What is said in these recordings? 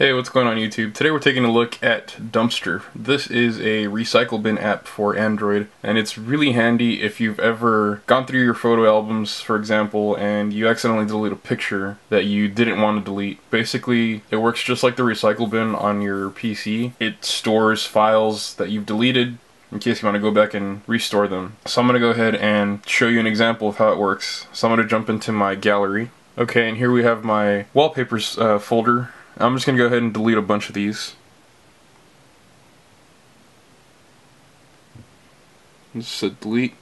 Hey, what's going on YouTube? Today we're taking a look at Dumpster. This is a recycle bin app for Android, and it's really handy if you've ever gone through your photo albums, for example, and you accidentally delete a picture that you didn't want to delete. Basically, it works just like the recycle bin on your PC. It stores files that you've deleted in case you want to go back and restore them. So I'm going to go ahead and show you an example of how it works. So I'm going to jump into my gallery. Okay, and here we have my wallpapers uh, folder I'm just going to go ahead and delete a bunch of these. Just said delete.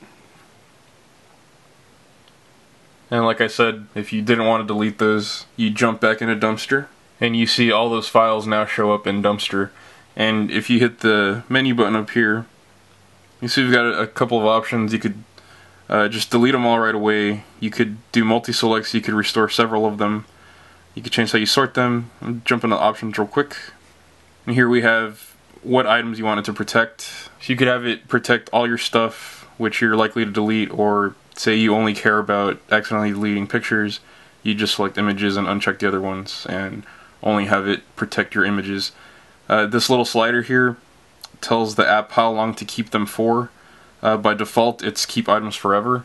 And like I said, if you didn't want to delete those, you jump back into Dumpster, and you see all those files now show up in Dumpster. And if you hit the menu button up here, you see we've got a, couple of options. You could uh, just delete them all right away. You could do multi-selects, you could restore several of them. You can change how you sort them. I'll jump into options real quick. And here we have what items you wanted to protect. So you could have it protect all your stuff, which you're likely to delete, or say you only care about accidentally deleting pictures, you just select images and uncheck the other ones, and only have it protect your images. Uh, this little slider here tells the app how long to keep them for. Uh, by default, it's keep items forever,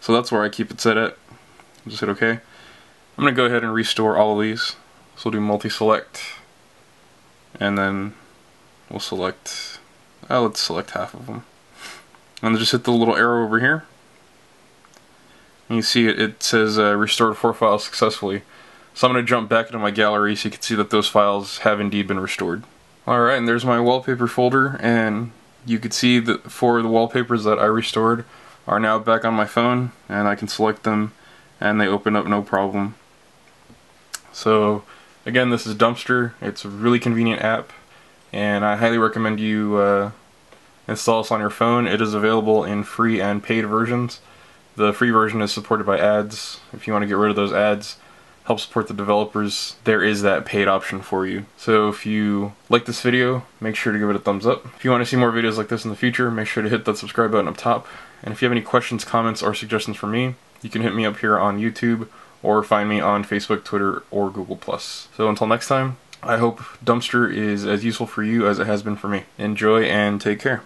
so that's where I keep it set at. Just hit OK. I'm going to go ahead and restore all of these. So we'll do multi-select and then we'll select, uh, let's select half of them. And just hit the little arrow over here. And you see it, it says uh, restored four files successfully. So I'm going to jump back into my gallery so you can see that those files have indeed been restored. Alright, and there's my wallpaper folder and you can see that four of the wallpapers that I restored are now back on my phone and I can select them and they open up no problem. So again, this is Dumpster. It's a really convenient app, and I highly recommend you uh, install this on your phone. It is available in free and paid versions. The free version is supported by ads. If you want to get rid of those ads, help support the developers, there is that paid option for you. So if you like this video, make sure to give it a thumbs up. If you want to see more videos like this in the future, make sure to hit that subscribe button up top. And if you have any questions, comments, or suggestions for me, you can hit me up here on YouTube or find me on Facebook, Twitter, or Google+. So until next time, I hope Dumpster is as useful for you as it has been for me. Enjoy and take care.